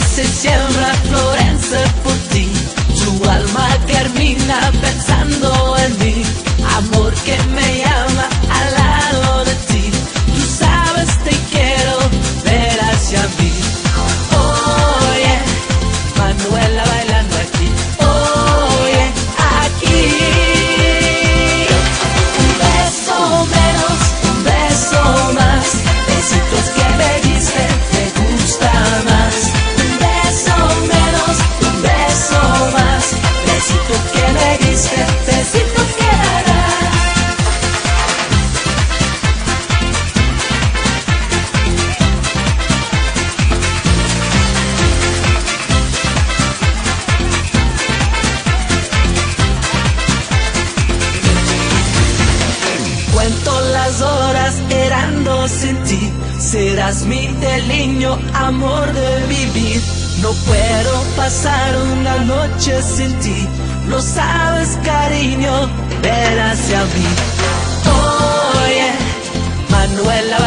se siembra flores. las horas eran dos sin ti. Serás mi deliño, amor de vivir. No puedo pasar una noche sin ti. Lo sabes, cariño, ven hacia mí. Oye, Manuela.